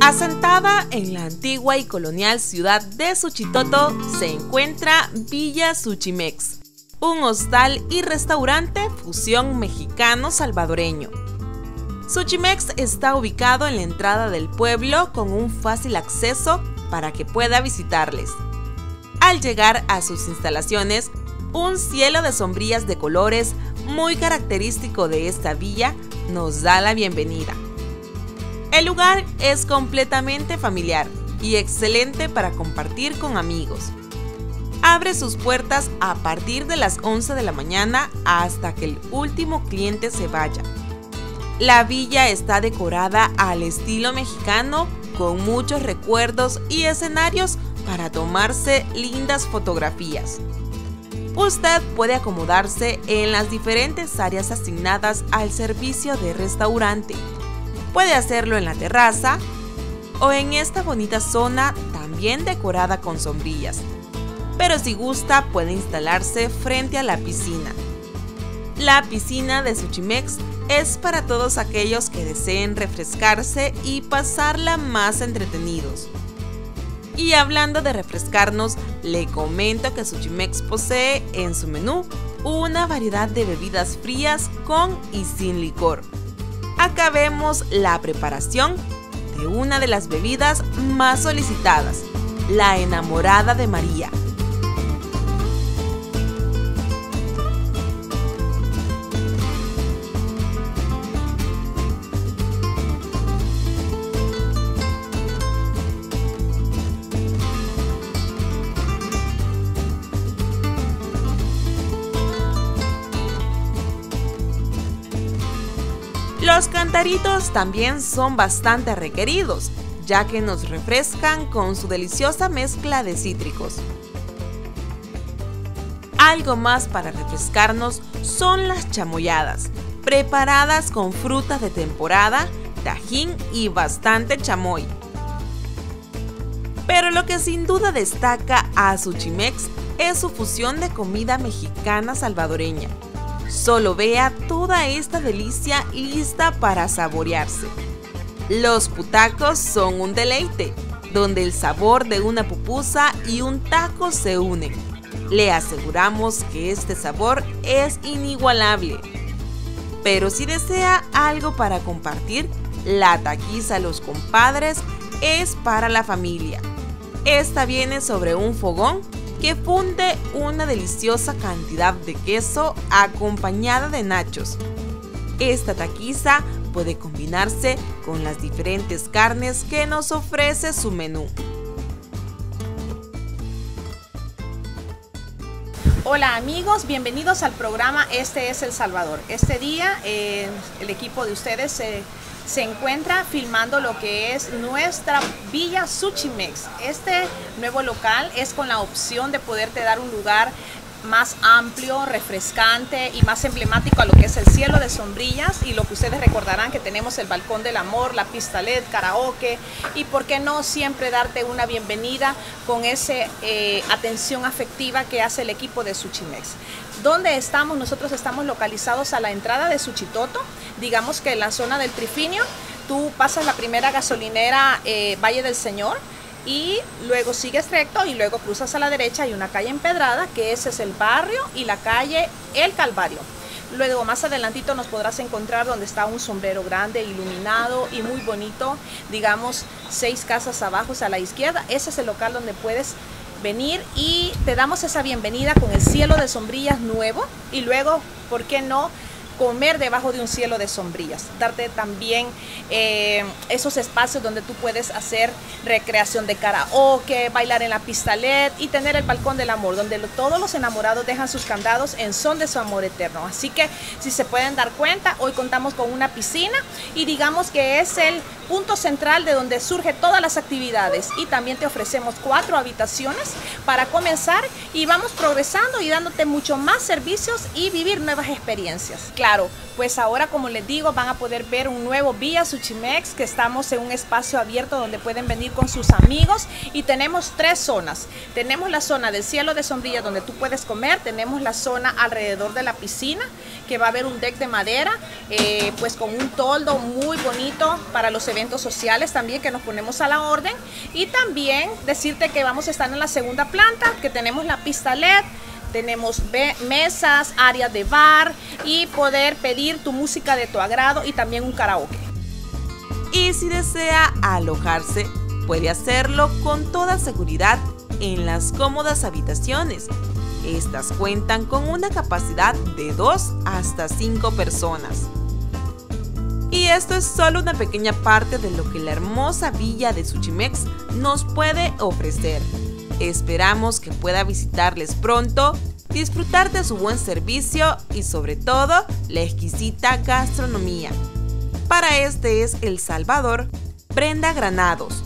Asentada en la antigua y colonial ciudad de Suchitoto se encuentra Villa Suchimex, un hostal y restaurante fusión mexicano-salvadoreño. Suchimex está ubicado en la entrada del pueblo con un fácil acceso para que pueda visitarles. Al llegar a sus instalaciones, un cielo de sombrillas de colores muy característico de esta villa nos da la bienvenida. El lugar es completamente familiar y excelente para compartir con amigos. Abre sus puertas a partir de las 11 de la mañana hasta que el último cliente se vaya. La villa está decorada al estilo mexicano con muchos recuerdos y escenarios para tomarse lindas fotografías. Usted puede acomodarse en las diferentes áreas asignadas al servicio de restaurante Puede hacerlo en la terraza o en esta bonita zona también decorada con sombrillas. Pero si gusta puede instalarse frente a la piscina. La piscina de Suchimex es para todos aquellos que deseen refrescarse y pasarla más entretenidos. Y hablando de refrescarnos, le comento que Suchimex posee en su menú una variedad de bebidas frías con y sin licor acá vemos la preparación de una de las bebidas más solicitadas, la enamorada de María. Los cantaritos también son bastante requeridos, ya que nos refrescan con su deliciosa mezcla de cítricos. Algo más para refrescarnos son las chamoyadas, preparadas con frutas de temporada, tajín y bastante chamoy. Pero lo que sin duda destaca a Suchimex es su fusión de comida mexicana salvadoreña, Solo vea toda esta delicia lista para saborearse. Los putacos son un deleite, donde el sabor de una pupusa y un taco se unen. Le aseguramos que este sabor es inigualable. Pero si desea algo para compartir, la taquiza Los Compadres es para la familia. Esta viene sobre un fogón que funde una deliciosa cantidad de queso acompañada de nachos. Esta taquiza puede combinarse con las diferentes carnes que nos ofrece su menú. Hola amigos, bienvenidos al programa Este es El Salvador. Este día eh, el equipo de ustedes se se encuentra filmando lo que es nuestra Villa Suchimex. Este nuevo local es con la opción de poderte dar un lugar más amplio, refrescante y más emblemático a lo que es el cielo de sombrillas y lo que ustedes recordarán que tenemos el balcón del amor, la pista LED, karaoke y por qué no siempre darte una bienvenida con esa eh, atención afectiva que hace el equipo de Suchimex. ¿Dónde estamos? Nosotros estamos localizados a la entrada de Suchitoto, digamos que en la zona del Trifinio, tú pasas la primera gasolinera eh, Valle del Señor, y luego sigues recto y luego cruzas a la derecha hay una calle empedrada que ese es el barrio y la calle El Calvario. Luego más adelantito nos podrás encontrar donde está un sombrero grande, iluminado y muy bonito, digamos seis casas abajo a la izquierda. Ese es el local donde puedes venir y te damos esa bienvenida con el cielo de sombrillas nuevo y luego, ¿por qué no? Comer debajo de un cielo de sombrillas, darte también eh, esos espacios donde tú puedes hacer recreación de karaoke, bailar en la pista LED y tener el balcón del amor, donde todos los enamorados dejan sus candados en son de su amor eterno. Así que si se pueden dar cuenta, hoy contamos con una piscina y digamos que es el punto central de donde surge todas las actividades y también te ofrecemos cuatro habitaciones para comenzar y vamos progresando y dándote mucho más servicios y vivir nuevas experiencias. Claro, pues ahora como les digo van a poder ver un nuevo Vía Suchimex que estamos en un espacio abierto donde pueden venir con sus amigos y tenemos tres zonas. Tenemos la zona del cielo de sombrilla donde tú puedes comer, tenemos la zona alrededor de la piscina que va a haber un deck de madera eh, pues con un toldo muy bonito para los eventos sociales también que nos ponemos a la orden. Y también decirte que vamos a estar en la segunda planta, que tenemos la pista LED, tenemos mesas, áreas de bar y poder pedir tu música de tu agrado y también un karaoke. Y si desea alojarse, puede hacerlo con toda seguridad en las cómodas habitaciones. Estas cuentan con una capacidad de 2 hasta 5 personas. Y esto es solo una pequeña parte de lo que la hermosa villa de Suchimex nos puede ofrecer. Esperamos que pueda visitarles pronto, disfrutar de su buen servicio y sobre todo la exquisita gastronomía. Para este es El Salvador, Brenda Granados,